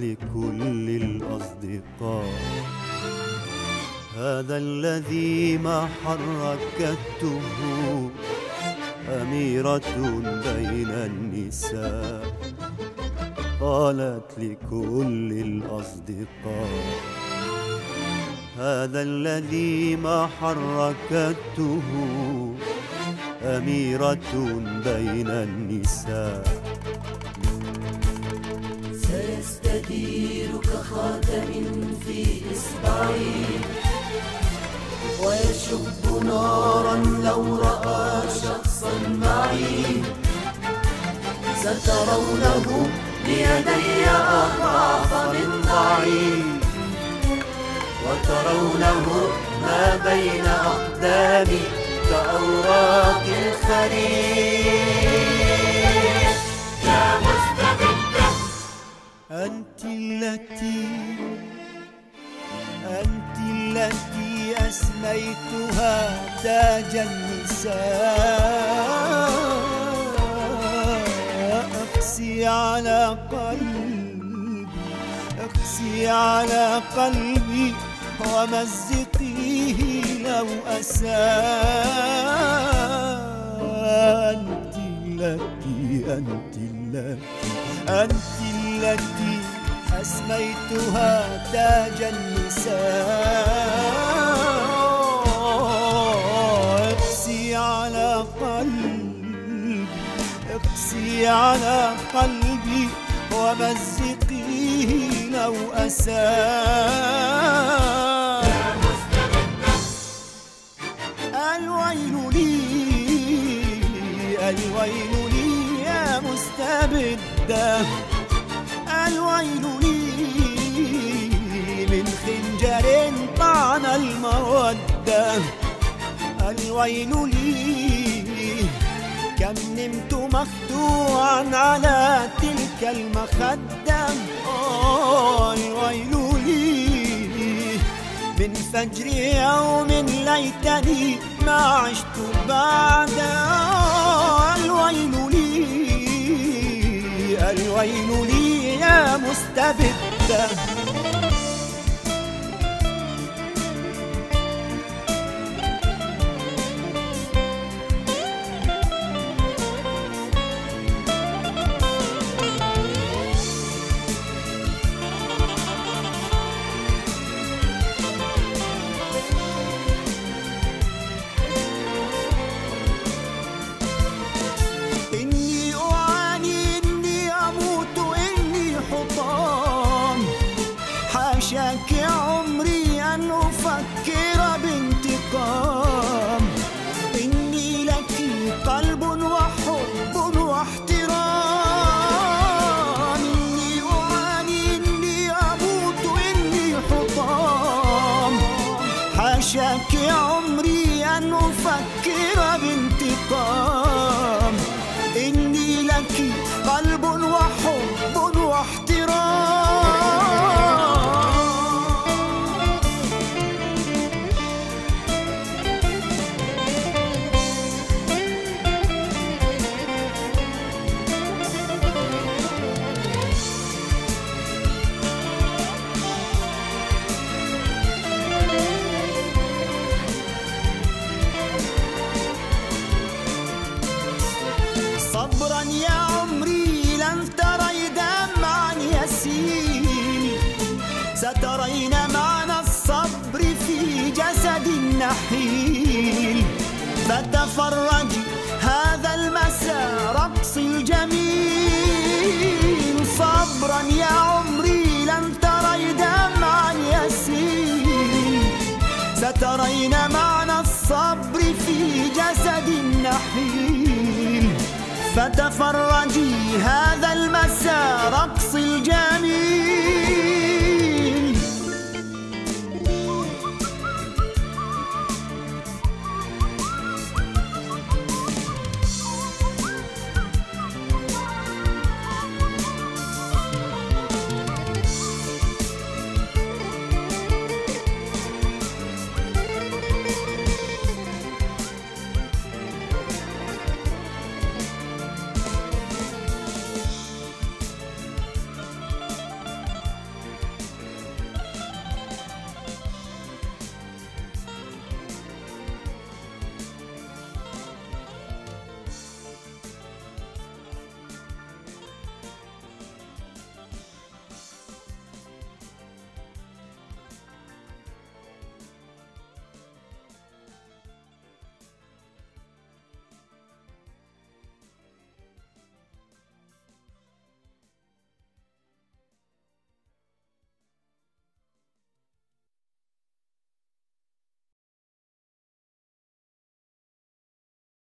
لكل الأصدقاء. هذا الذي ما حركته أميرة بين النساء. قالت لكل الأصدقاء هذا الذي ما حركته أميرة بين النساء. سيستدير كخاتم في إصبعي. ويشب نارا لو رأى شخصا معي. سترونه بيدي أضعف من ضعيف وترونه ما بين أقدامي كأوراق الخريف أنت التي أنت التي أسميتها تاج النساء. أقسي على قلبي أقسي على قلبي ومزقيه لو أساء. أنت التي أنت التي أنت التي أسميتها تاج النساء. اقسي على قلبي اقسي على قلبي ومزقيه لو أساء الويل لي الويل لي يا مستبدة الويل لي من خنجر طعن المودة. الويل لي كم نمت مخدوعا على تلك المخدة. الويل لي من فجر يوم ليتني ما عشت بعد. الويل الويل لي يا مستبدة. يا عمري أن أفكر بانتقام. إني لك قلب وحب واحترام. إني أعاني إني أموت إني حطام. حاشاك عمري فتفرجي هذا المساء رقص الجميل. صبرا يا عمري لن تري دمعا يسيل. سترين معنى الصبر في جسد نحيل فتفرجي هذا المساء رقص الجميل.